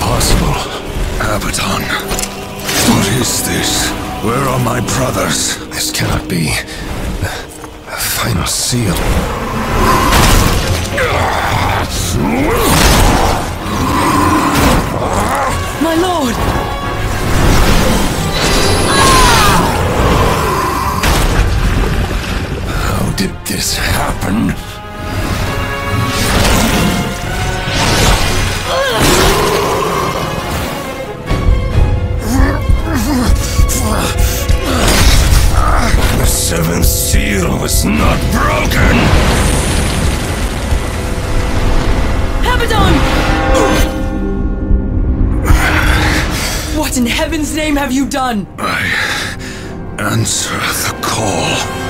impossible. Abaddon. What is this? Where are my brothers? This cannot be. A final seal. Was not broken! Abaddon! What in heaven's name have you done? I answer the call.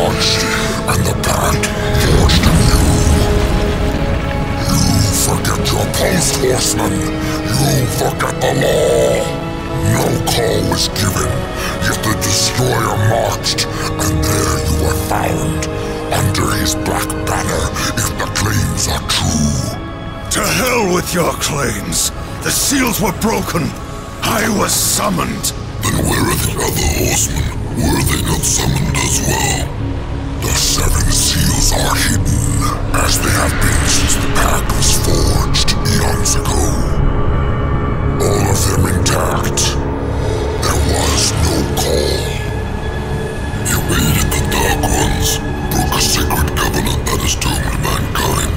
judged, and the parent forged anew. You forget your post, horseman. You forget the law. No call was given, yet the destroyer marched, and there you were found, under his black banner, if the claims are true. To hell with your claims! The seals were broken! I was summoned! Then where are the other horsemen? Were they forged ago. All of them intact. There was no call. You aided the Dark Ones, broke a sacred covenant that has doomed mankind,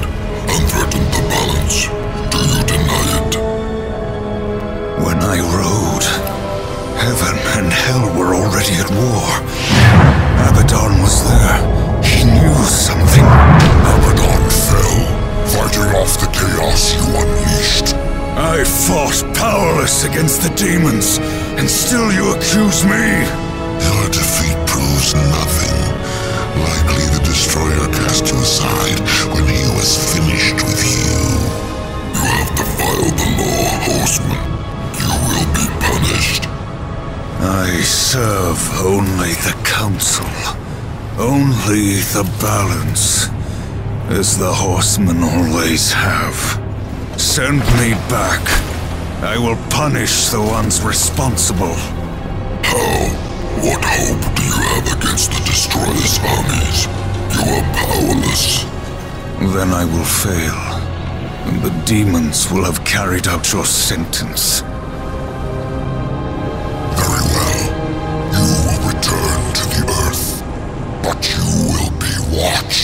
and threatened the balance. Do you deny it? When I rode, heaven and hell were already at war. Abaddon was there. He knew something. Fighting off the chaos you unleashed. I fought powerless against the demons, and still you accuse me? Your defeat proves nothing. Likely the Destroyer cast you aside when he was finished with you. You have defiled the law, Horseman. You will be punished. I serve only the Council. Only the balance. As the horsemen always have. Send me back. I will punish the ones responsible. How? What hope do you have against the Destroyer's armies? You are powerless. Then I will fail. And the demons will have carried out your sentence. Very well. You will return to the Earth. But you will be watched.